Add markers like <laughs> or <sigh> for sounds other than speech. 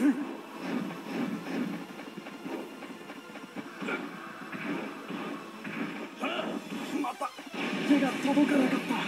<laughs> また手が届かなかった。